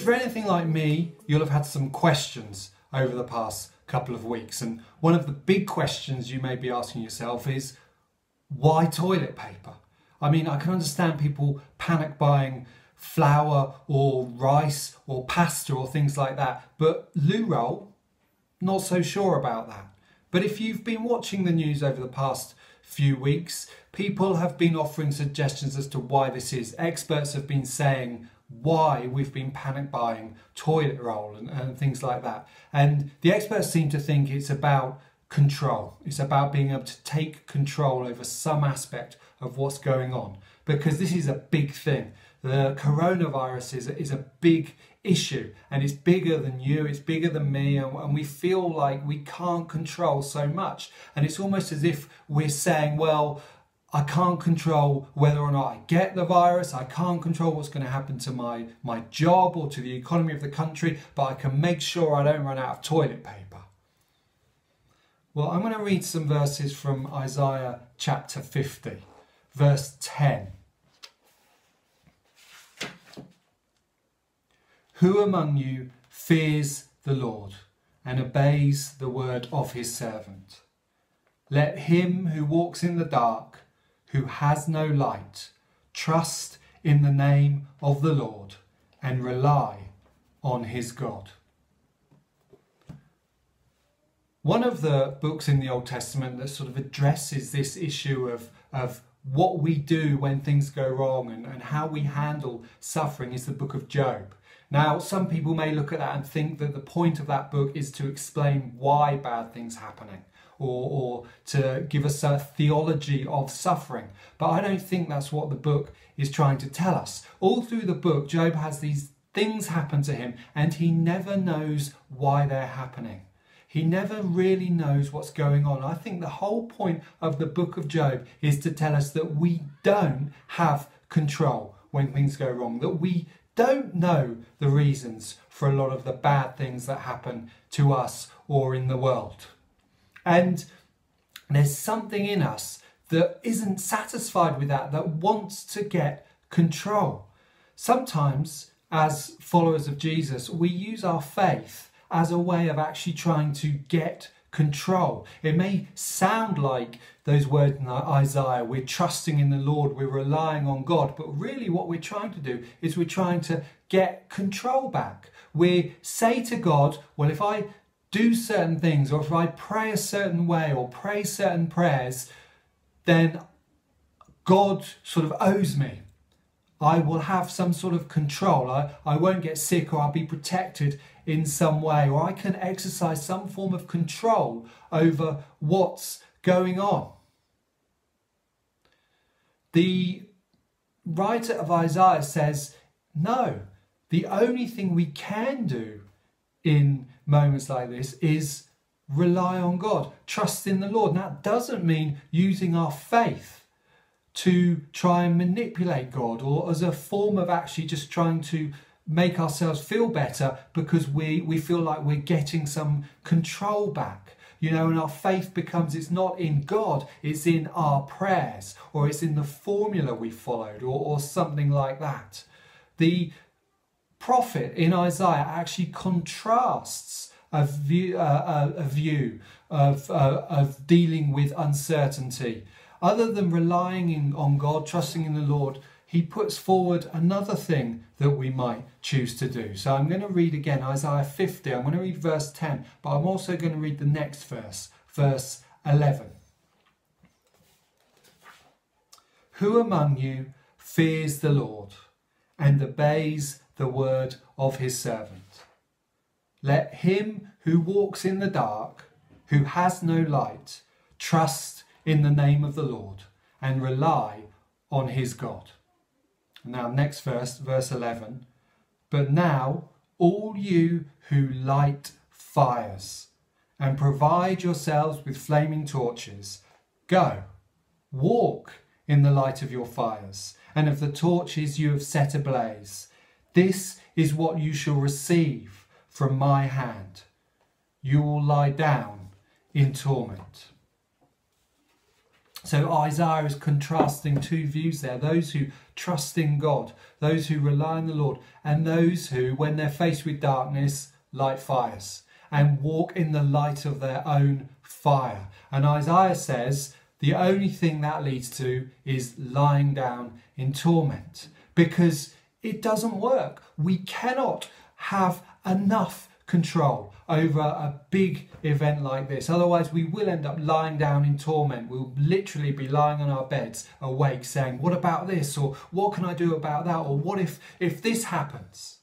if you're anything like me, you'll have had some questions over the past couple of weeks. And one of the big questions you may be asking yourself is why toilet paper? I mean, I can understand people panic buying flour or rice or pasta or things like that, but loo roll, not so sure about that. But if you've been watching the news over the past few weeks, people have been offering suggestions as to why this is. Experts have been saying why we've been panic buying toilet roll and, and things like that. And the experts seem to think it's about control. It's about being able to take control over some aspect of what's going on because this is a big thing. The coronavirus is, is a big issue and it's bigger than you, it's bigger than me, and, and we feel like we can't control so much. And it's almost as if we're saying, well, I can't control whether or not I get the virus. I can't control what's going to happen to my, my job or to the economy of the country, but I can make sure I don't run out of toilet paper. Well, I'm going to read some verses from Isaiah chapter 50, verse 10. Who among you fears the Lord and obeys the word of his servant? Let him who walks in the dark who has no light, trust in the name of the Lord and rely on his God. One of the books in the Old Testament that sort of addresses this issue of, of what we do when things go wrong and, and how we handle suffering is the book of Job. Now, some people may look at that and think that the point of that book is to explain why bad things happening or, or to give us a theology of suffering. But I don't think that's what the book is trying to tell us. All through the book, Job has these things happen to him and he never knows why they're happening. He never really knows what's going on. I think the whole point of the book of Job is to tell us that we don't have control when things go wrong, that we don't know the reasons for a lot of the bad things that happen to us or in the world. And there's something in us that isn't satisfied with that, that wants to get control. Sometimes, as followers of Jesus, we use our faith as a way of actually trying to get control. It may sound like those words in Isaiah, we're trusting in the Lord, we're relying on God, but really what we're trying to do is we're trying to get control back. We say to God, well, if I do certain things, or if I pray a certain way, or pray certain prayers, then God sort of owes me. I will have some sort of control. I, I won't get sick, or I'll be protected in some way, or I can exercise some form of control over what's going on. The writer of Isaiah says, no, the only thing we can do in moments like this is rely on God, trust in the Lord. And that doesn't mean using our faith to try and manipulate God or as a form of actually just trying to make ourselves feel better because we, we feel like we're getting some control back. You know, and our faith becomes it's not in God, it's in our prayers or it's in the formula we followed or, or something like that. The prophet in Isaiah actually contrasts a view, uh, a, view of, uh, of dealing with uncertainty. Other than relying in, on God, trusting in the Lord, he puts forward another thing that we might choose to do. So I'm going to read again Isaiah 50. I'm going to read verse 10, but I'm also going to read the next verse, verse 11. Who among you fears the Lord and obeys the word of his servant. Let him who walks in the dark, who has no light, trust in the name of the Lord and rely on his God. Now, next verse, verse 11. But now, all you who light fires and provide yourselves with flaming torches, go, walk in the light of your fires and of the torches you have set ablaze. This is what you shall receive from my hand. You will lie down in torment. So Isaiah is contrasting two views there those who trust in God, those who rely on the Lord, and those who, when they're faced with darkness, light fires and walk in the light of their own fire. And Isaiah says the only thing that leads to is lying down in torment because it doesn't work. We cannot have enough control over a big event like this. Otherwise, we will end up lying down in torment. We'll literally be lying on our beds awake saying, What about this? Or what can I do about that? Or what if, if this happens?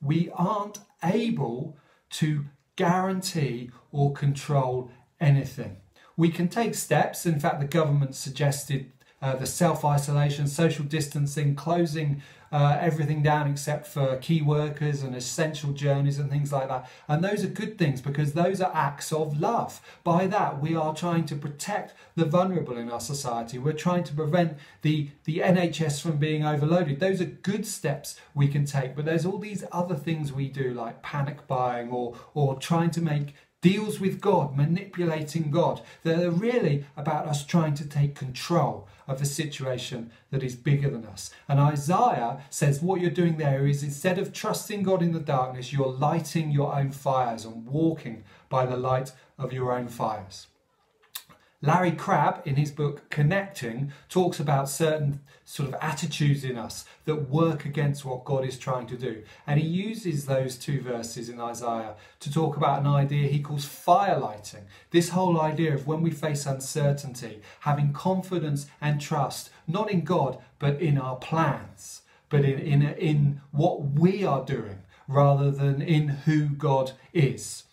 We aren't able to guarantee or control anything. We can take steps. In fact, the government suggested uh, the self isolation, social distancing, closing uh, everything down except for key workers and essential journeys and things like that. And those are good things because those are acts of love. By that, we are trying to protect the vulnerable in our society. We're trying to prevent the, the NHS from being overloaded. Those are good steps we can take. But there's all these other things we do, like panic buying or, or trying to make deals with God, manipulating God. They're really about us trying to take control of a situation that is bigger than us. And Isaiah says what you're doing there is instead of trusting God in the darkness, you're lighting your own fires and walking by the light of your own fires. Larry Crabb, in his book Connecting, talks about certain sort of attitudes in us that work against what God is trying to do. And he uses those two verses in Isaiah to talk about an idea he calls firelighting. This whole idea of when we face uncertainty, having confidence and trust, not in God, but in our plans, but in, in, in what we are doing rather than in who God is.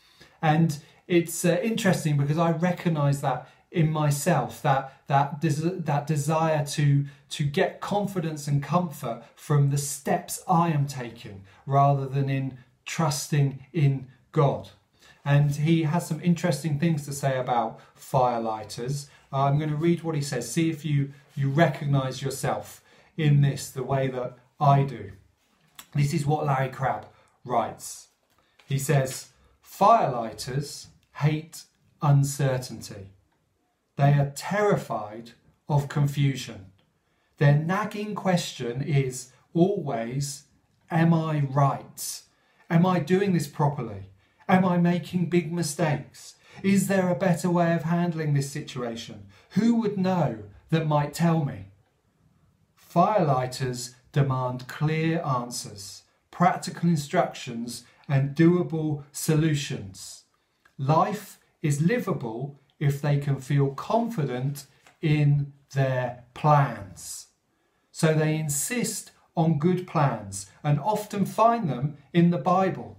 And it's uh, interesting because I recognize that in myself that that des- that desire to to get confidence and comfort from the steps I am taking rather than in trusting in God. And he has some interesting things to say about firelighters. Uh, I'm going to read what he says. See if you you recognize yourself in this the way that I do. This is what Larry Crabb writes. He says, Firelighters hate uncertainty they are terrified of confusion. Their nagging question is always, Am I right? Am I doing this properly? Am I making big mistakes? Is there a better way of handling this situation? Who would know that might tell me? Firelighters demand clear answers, practical instructions, and doable solutions. Life is livable if they can feel confident in their plans. So they insist on good plans and often find them in the Bible.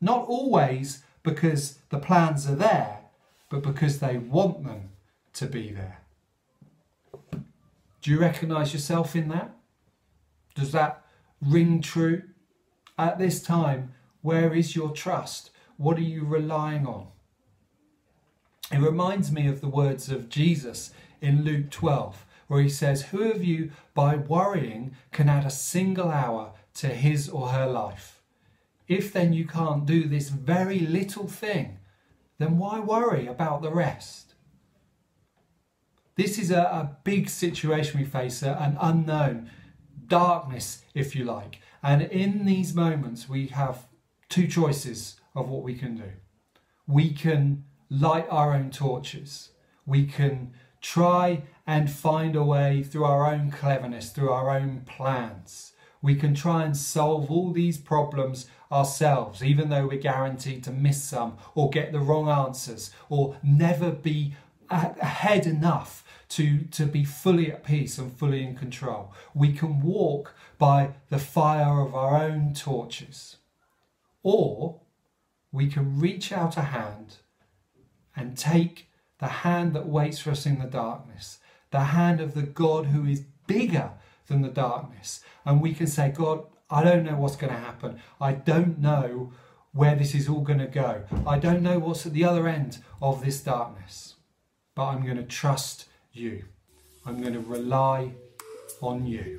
Not always because the plans are there, but because they want them to be there. Do you recognize yourself in that? Does that ring true? At this time, where is your trust? What are you relying on? It reminds me of the words of Jesus in Luke 12, where he says, Who of you, by worrying, can add a single hour to his or her life? If then you can't do this very little thing, then why worry about the rest? This is a, a big situation we face, an unknown, darkness, if you like. And in these moments, we have two choices of what we can do. We can light our own torches. We can try and find a way through our own cleverness, through our own plans. We can try and solve all these problems ourselves, even though we're guaranteed to miss some or get the wrong answers or never be ahead enough to, to be fully at peace and fully in control. We can walk by the fire of our own torches. Or we can reach out a hand and take the hand that waits for us in the darkness, the hand of the God who is bigger than the darkness. And we can say, God, I don't know what's going to happen. I don't know where this is all going to go. I don't know what's at the other end of this darkness. But I'm going to trust you. I'm going to rely on you.